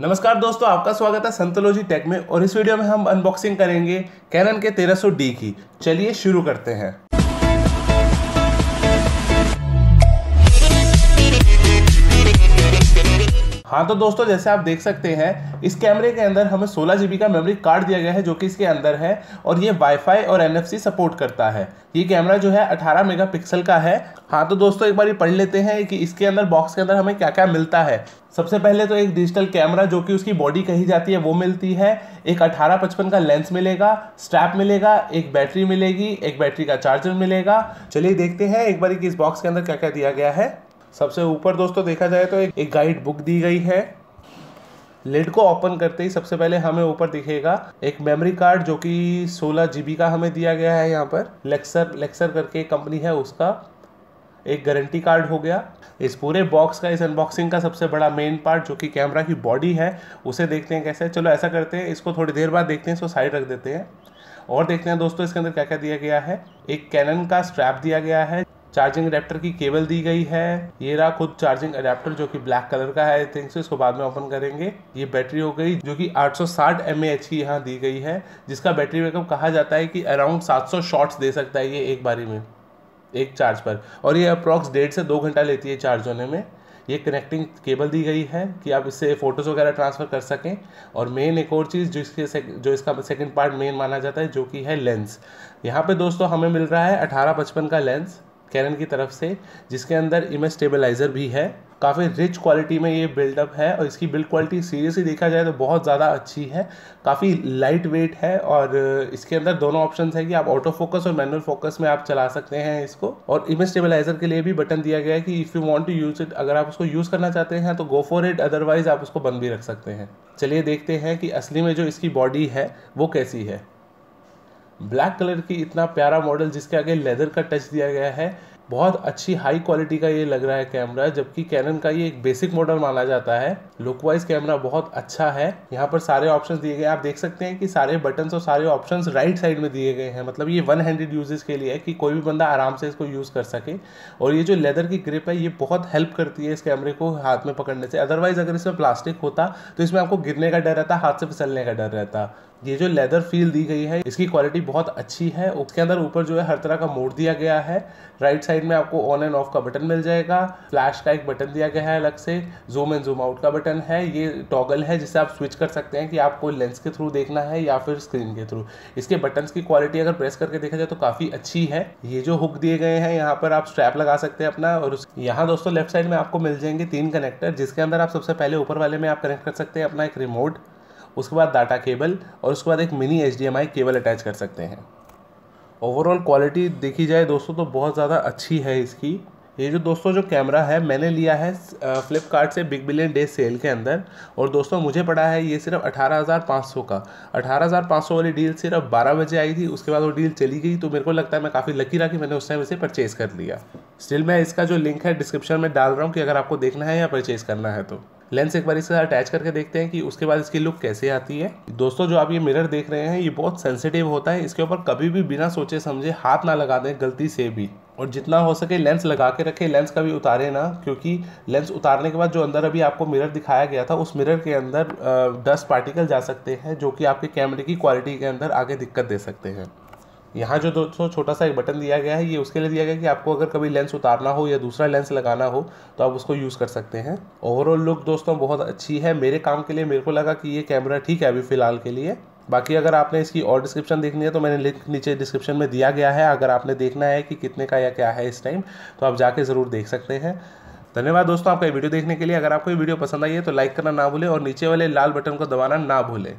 नमस्कार दोस्तों, आपका स्वागत है संतोलोजी टेक में और इस वीडियो में हम अनबॉक्सिंग करेंगे कैनन के 1300D की। चलिए शुरू करते हैं। हाँ तो दोस्तों, जैसे आप देख सकते हैं, इस कैमरे के अंदर हमें 16 जीबी का मेमोरी कार्ड दिया गया है, जो कि इसके अंदर है, और ये वाईफाई और एनएफसी सपोर्ट करता है। ये कैमरा जो है 18 मेगापिक्सल का है। हाँ तो दोस्तों, एक बार पढ़ लेते हैं कि इसके अंदर बॉक्स के अंदर हमें क्या क्या मिलता है। सबसे पहले तो एक डिजिटल कैमरा जो कि उसकी बॉडी कही जाती है, वो मिलती है। एक अठारह पचपन का लेंस मिलेगा स्ट्रैप मिलेगा, एक बैटरी मिलेगी, एक बैटरी का चार्जर मिलेगा। चलिए देखते हैं, एक बार इस बॉक्स के अंदर क्या क्या दिया गया है। सबसे ऊपर दोस्तों देखा जाए तो एक, एक गाइड बुक दी गई है। लिड को ओपन करते ही सबसे पहले हमें ऊपर दिखेगा एक मेमोरी कार्ड जो कि 16 जीबी का हमें दिया गया है यहाँ पर। लेक्सर लेक्सर करके कंपनी है उसका एक गारंटी कार्ड हो गया। इस पूरे बॉक्स का इस अनबॉक्सिंग का सबसे बड़ा मेन पार्ट जो कि कैमरा की बॉडी है उसे देखते हैं कैसे। चलो ऐसा करते हैं इसको थोड़ी देर बाद देखते हैं इसको साइड रख देते हैं। और देखते हैं दोस्तों इसके अंदर क्या क्या दिया गया है। एक कैनन का स्ट्रैप दिया गया है चार्जिंग अडेप्टर की केबल दी गई है। ये रहा खुद चार्जिंग अडेप्टर जो कि ब्लैक कलर का है आई थिंक से इसको बाद में ओपन करेंगे। ये बैटरी हो गई, जो कि 860 सौ साठ की यहाँ दी गई है, जिसका बैटरी बैकअप कहा जाता है कि अराउंड 700 शॉट्स दे सकता है ये एक बारी में, एक चार्ज पर। और ये अप्रॉक्स डेढ़ से दो घंटा लेती है चार्ज होने में। ये कनेक्टिंग केबल दी गई है कि आप इससे फ़ोटोज़ वगैरह ट्रांसफ़र कर सकें। और मेन एक और चीज़ जिसके इसके जो इसका सेकंड पार्ट मेन माना जाता है, जो कि है लेंस यहाँ पे दोस्तों हमें मिल रहा है अठारह पचपन का लेंस कैनन की तरफ़ से, जिसके अंदर इमेज स्टेबलाइज़र भी है। काफ़ी रिच क्वालिटी में ये बिल्डअप है और इसकी बिल्ड क्वालिटी सीरियसली देखा जाए तो बहुत ज़्यादा अच्छी है। काफ़ी लाइट वेट है और इसके अंदर दोनों ऑप्शन है कि आप ऑटो फोकस और मैनुअल फोकस में आप चला सकते हैं इसको। और इमेज स्टेबलाइजर के लिए भी बटन दिया गया है कि if you want to use it अगर आप उसको यूज़ करना चाहते हैं तो गो फॉर इट अदरवाइज़ आप उसको बंद भी रख सकते हैं। चलिए देखते हैं कि असली में जो इसकी बॉडी है, वो कैसी है। ब्लैक कलर की इतना प्यारा मॉडल जिसके आगे लेदर का टच दिया गया है बहुत अच्छी हाई क्वालिटी का ये लग रहा है कैमरा जबकि कैनन का ये एक बेसिक मॉडल माना जाता है। लुक वाइज कैमरा बहुत अच्छा है। यहाँ पर सारे ऑप्शंस दिए गए आप देख सकते हैं कि सारे बटन और सारे ऑप्शंस राइट साइड में दिए गए हैं। मतलब ये वन हैंडेड यूजेस के लिए है कि कोई भी बंदा आराम से इसको यूज़ कर सके। और ये जो लेदर की ग्रिप है, ये बहुत हेल्प करती है इस कैमरे को हाथ में पकड़ने से। अदरवाइज़ अगर इसमें प्लास्टिक होता तो इसमें आपको गिरने का डर रहता, हाथ से फिसलने का डर रहता। ये जो लेदर फील दी गई है, इसकी क्वालिटी बहुत अच्छी है। उसके अंदर ऊपर जो है, हर तरह का मोड दिया गया है। राइट साइड में आपको ऑन एंड ऑफ़ का बटन मिल जाएगा। फ्लैश का एक बटन दिया गया है अलग से। जूम एंड जूम आउट का बटन है। ये टॉगल है जिसे आप स्विच कर सकते हैं कि आपको लेंस के थ्रू देखना है या फिर स्क्रीन के थ्रू इसके बटन की क्वालिटी अगर प्रेस करके देखा जाए तो काफ़ी अच्छी है। ये जो हुक दिए गए हैं, यहाँ पर आप स्ट्रैप लगा सकते हैं अपना और यहाँ दोस्तों लेफ़्ट साइड में आपको मिल जाएँगे तीन कनेक्टर जिसके अंदर आप सबसे पहले ऊपर वाले में आप कनेक्ट कर सकते हैं अपना एक रिमोट उसके बाद डाटा केबल और उसके बाद एक मिनी एच केबल अटैच कर सकते हैं। ओवरऑल क्वालिटी देखी जाए दोस्तों तो बहुत ज़्यादा अच्छी है इसकी। ये जो दोस्तों जो कैमरा है मैंने लिया है फ्लिपकार्ट से बिग बिलियन डे सेल के अंदर। और दोस्तों मुझे पड़ा है ये सिर्फ़ 18,500 का। 18,500 वाली डील सिर्फ़ 12 बजे आई थी उसके बाद वो डील चली गई तो मेरे को लगता है मैं काफ़ी लकी रहा कि मैंने उस टाइम इसे परचेज़ कर लिया। स्टिल मैं इसका जो लिंक है डिस्क्रिप्शन में डाल रहा हूँ कि अगर आपको देखना है या परचेज़ करना है तो। लेंस एक बार इसके साथ अटैच करके देखते हैं कि उसके बाद इसकी लुक कैसे आती है। दोस्तों, जो आप ये मिरर देख रहे हैं, ये बहुत सेंसिटिव होता है। इसके ऊपर कभी भी बिना सोचे समझे हाथ ना लगा दें, गलती से भी। और जितना हो सके लेंस लगा के रखें। लेंस कभी उतारे ना, क्योंकि लेंस उतारने के बाद जो अंदर अभी आपको मिरर दिखाया गया था, उस मिरर के अंदर डस्ट पार्टिकल जा सकते हैं, जो कि आपके कैमरे की क्वालिटी के अंदर आगे दिक्कत दे सकते हैं। यहाँ जो दोस्तों छोटा सा एक बटन दिया गया है, ये उसके लिए दिया गया कि आपको अगर कभी लेंस उतारना हो या दूसरा लेंस लगाना हो तो आप उसको यूज़ कर सकते हैं। ओवरऑल लुक दोस्तों बहुत अच्छी है। मेरे काम के लिए मेरे को लगा कि ये कैमरा ठीक है अभी फ़िलहाल के लिए। बाकी अगर आपने इसकी और डिस्क्रिप्शन देखनी है तो मैंने लिंक नीचे डिस्क्रिप्शन में दिया गया है। अगर आपने देखना है कि कितने का या क्या है इस टाइम तो आप जाके ज़रूर देख सकते हैं। धन्यवाद दोस्तों आपका ये वीडियो देखने के लिए। अगर आपको ये वीडियो पसंद आई है तो लाइक करना ना भूलें और नीचे वाले लाल बटन को दबाना ना भूलें।